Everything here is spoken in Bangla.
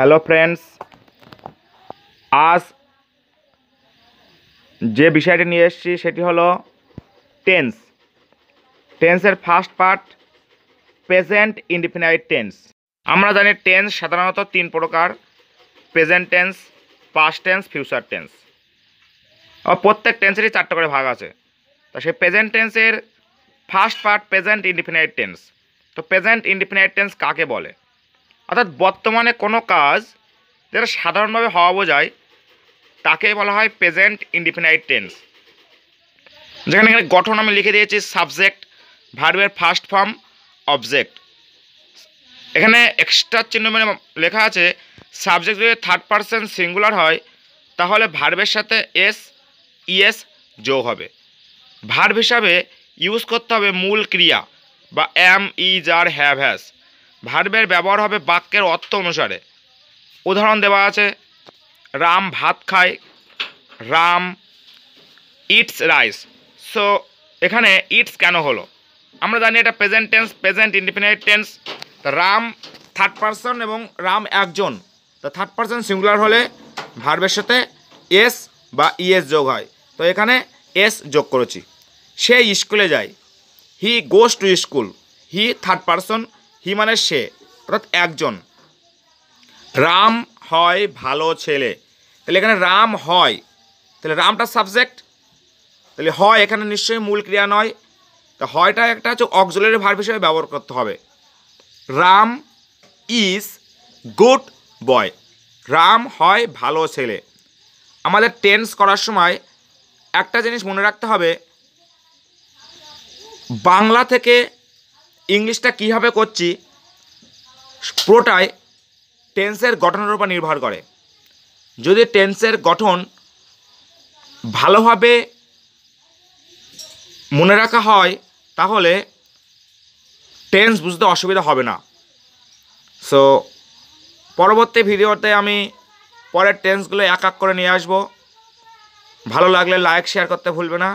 হ্যালো ফ্রেন্ডস, আজ যে বিষয়টি নিয়ে এসেছি সেটি হলো টেন্স। টেন্সের first part, present indefinite tense. আমরা জানি টেন্স সাধারণত তিন প্রকার, present tense past tense future tense আর প্রত্যেক টেন্সেরই চারটে করে ভাগ আছে। তো সেই প্রেজেন্ট টেন্সের first part, present indefinite tense. তো প্রেজেন্ট ইনডিফিনাইট টেন্স কাকে বলে? অর্থাৎ বর্তমানে কোনো কাজ যেটা সাধারণভাবে হওয়া বোঝায়, তাকে বলা হয় প্রেজেন্ট ইনডিফিনাইট টেন্স যেখানে এখানে গঠন আমি লিখে দিয়েছি সাবজেক্ট ভার্বের ফার্স্ট ফর্ম অবজেক্ট এখানে এক্সট্রা চিহ্ন মানে লেখা আছে সাবজেক্ট যদি থার্ড পার্সন সিঙ্গুলার হয়, তাহলে ভার্বের সাথে এস ইএস যোগ হবে। ভার্ব হিসাবে ইউজ করতে হবে মূল ক্রিয়া বা am is R have has ভার্বের ব্যবহার হবে বাক্যের অর্থ অনুসারে। উদাহরণ দেওয়া আছে, রাম ভাত খায়, রাম ইটস রাইস সো এখানে ইটস কেন হলো? আমরা জানি এটা present tense present independent tense Ram third person এবং রাম একজন। তা থার্ড পারসন সিঙ্গুলার হলে ভার্বের সাথে এস বা ইএস যোগ হয়। তো এখানে এস যোগ করেছি। সে স্কুলে যায়। He goes to school he third person he মানে সে? অর্থাৎ একজন। রাম হয় ভালো ছেলে। তাহলে এখানে রাম হয়। তাহলে রামটা সাবজেক্ট তাহলে হয় এখানে নিশ্চয়ই মূল ক্রিয়া নয়। তা হয়টা একটা হচ্ছে অক্সুলারি ভার্ব হিসেবে ব্যবহার করতে হবে। Ram is good boy Ram হয় ভালো ছেলে। আমাদের টেন্স করার সময় একটা জিনিস মনে রাখতে হবে। বাংলা থেকে ইংলিশটা কীভাবে করছি পুরোটাই টেন্সের গঠনের উপর নির্ভর করে। যদি টেন্সের গঠন ভালোভাবে মনে রাখা হয়, তাহলে টেন্স বুঝতে অসুবিধা হবে না। সো পরবর্তী ভিডিওতে আমি পরের টেন্সগুলো এক এক করে নিয়ে আসব। ভালো লাগলে লাইক, শেয়ার করতে ভুলবে না।